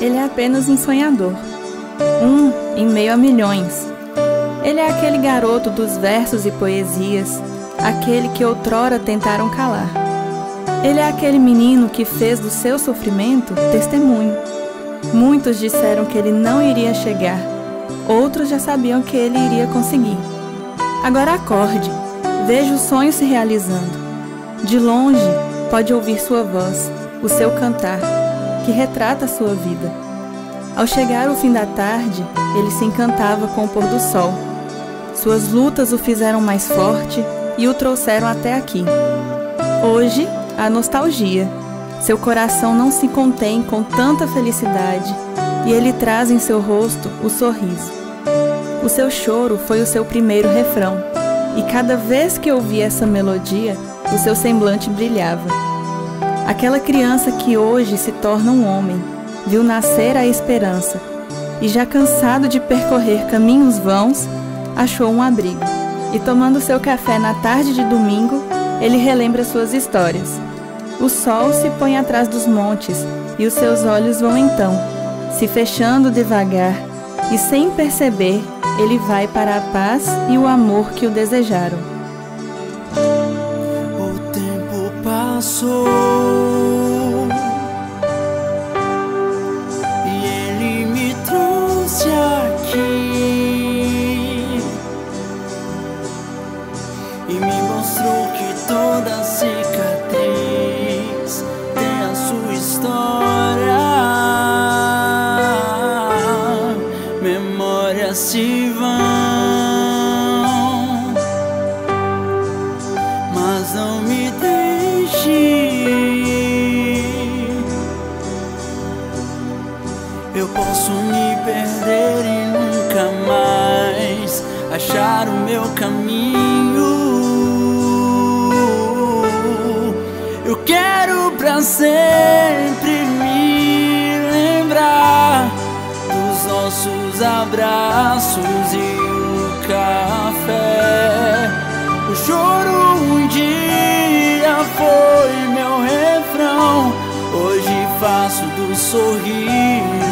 ele é apenas um sonhador. Um em meio a milhões. Ele é aquele garoto dos versos e poesias, aquele que outrora tentaram calar. Ele é aquele menino que fez do seu sofrimento testemunho. Muitos disseram que ele não iria chegar, outros já sabiam que ele iria conseguir. Agora acorde, veja o sonho se realizando. De longe, pode ouvir sua voz, o seu cantar, que retrata a sua vida. Ao chegar o fim da tarde, ele se encantava com o pôr do sol. Suas lutas o fizeram mais forte e o trouxeram até aqui. Hoje, a nostalgia. Seu coração não se contém com tanta felicidade e ele traz em seu rosto o sorriso. O seu choro foi o seu primeiro refrão, e cada vez que ouvia essa melodia, o seu semblante brilhava. Aquela criança que hoje se torna um homem, viu nascer a esperança, e já cansado de percorrer caminhos vãos, achou um abrigo. E tomando seu café na tarde de domingo, ele relembra suas histórias. O sol se põe atrás dos montes, e os seus olhos vão então, se fechando devagar, e sem perceber, ele vai para a paz e o amor que o desejaram. Passou e ele me trouxe aqui e me mostrou que toda cicatriz tem a sua história. Memórias se vão, mas não posso me perder e nunca mais achar o meu caminho. Eu quero pra sempre me lembrar dos nossos abraços e o café. O choro um dia foi meu refrão. Hoje faço do sorriso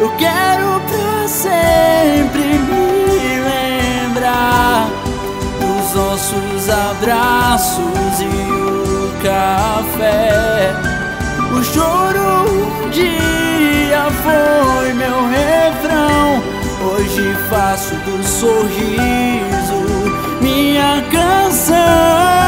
Eu quero pra sempre me lembrar dos nossos abraços e o café. O choro um dia foi meu refrão. Hoje faço do sorriso minha canção.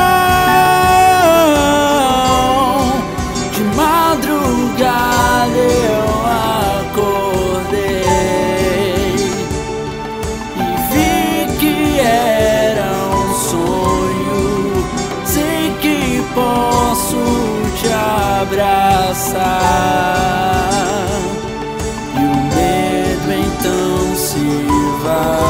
passar e o medo então se vai.